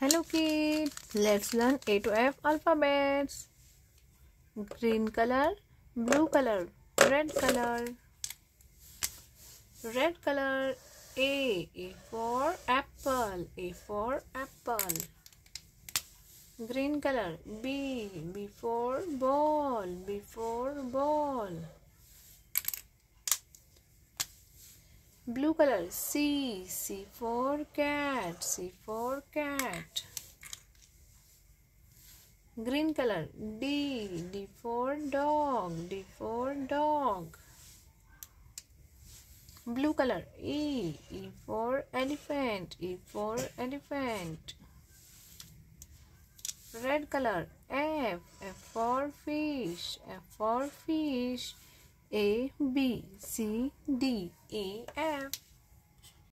Hello kids, let's learn A to F alphabets. Green color, blue color, red color. Red color A, A for apple, A for apple. Green color B, B for ball, B for ball. Blue color C, C for cat, C for cat. Green color D, D for dog, D for dog. Blue color E, E for elephant, E for elephant. Red color F, F for fish, F for fish. A B C D E F